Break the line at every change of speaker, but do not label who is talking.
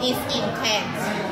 is intense.